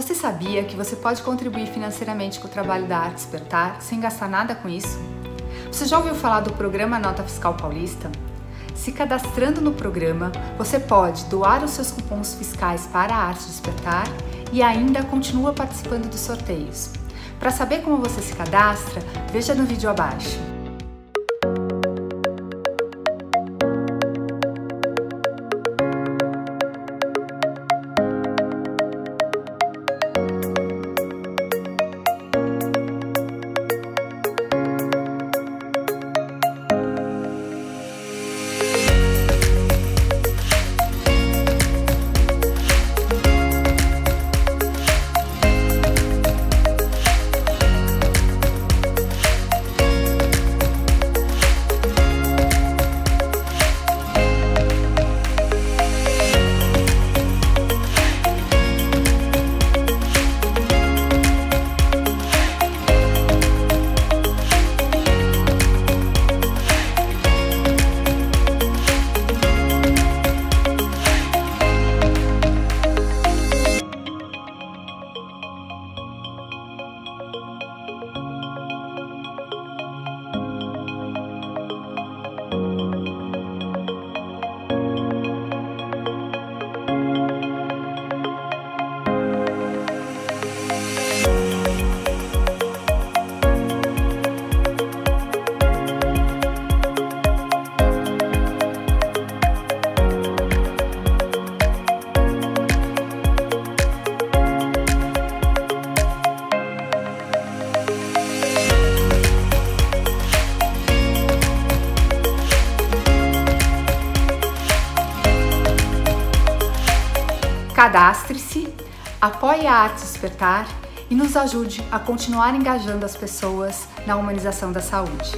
Você sabia que você pode contribuir financeiramente com o trabalho da Arte Despertar sem gastar nada com isso? Você já ouviu falar do programa Nota Fiscal Paulista? Se cadastrando no programa, você pode doar os seus cupons fiscais para a Arte Despertar e ainda continua participando dos sorteios. Para saber como você se cadastra, veja no vídeo abaixo. Cadastre-se, apoie a Arte Despertar e nos ajude a continuar engajando as pessoas na humanização da saúde.